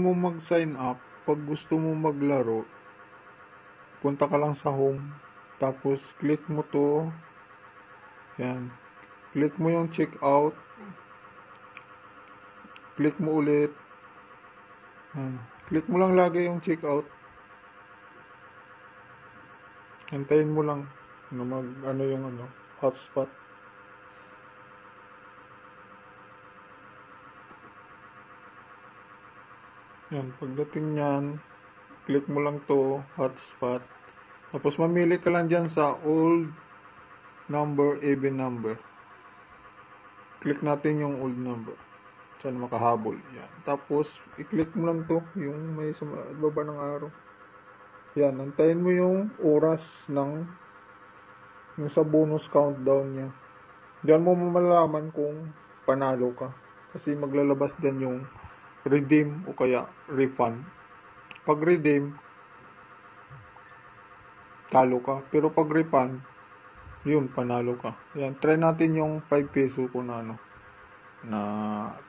mo mag-sign up, pag gusto mo maglaro, punta ka lang sa home, tapos click mo to, yan, click mo yung check out, click mo ulit, yan, click mo lang lagi yung check out, hintayin mo lang na mag, ano yung ano, hotspot. Yan, pagdating niyan, click mo lang to, hotspot. Tapos mamili ka lang dyan sa old number, even number. Click natin yung old number. Saan makahabol. Yan. Tapos, i-click mo lang to, yung may sa baba ng araw. Yan, antayin mo yung oras ng yung sa bonus countdown niya. Diyan mo malalaman kung panalo ka. Kasi maglalabas dyan yung redeem o kaya refund. Pag redeem, talo ka. Pero pag refund, yun, panalo ka. Yan, try natin yung 5 peso ko na ano, na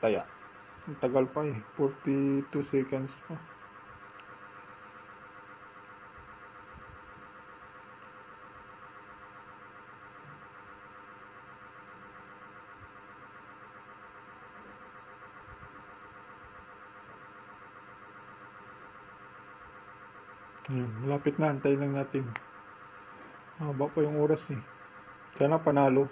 taya. Ang tagal pa eh, 42 seconds pa. Yan, malapit na, antayin lang natin. Haba pa yung oras eh. Sana panalo.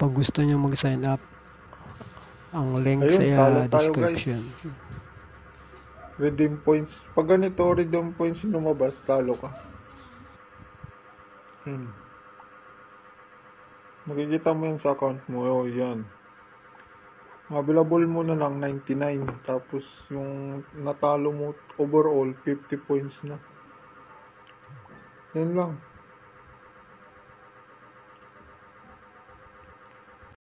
Pag gusto nyo mag-sign up, ang link Ayun, sa talo tayo, guys. Redeem points. Pag ganito, redeem points lumabas, talo ka. Hmm. Makikita mo yan sa account mo. Oh, yan. Available mo na lang 99. Tapos yung natalo mo overall 50 points na. Yan lang.